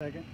Second.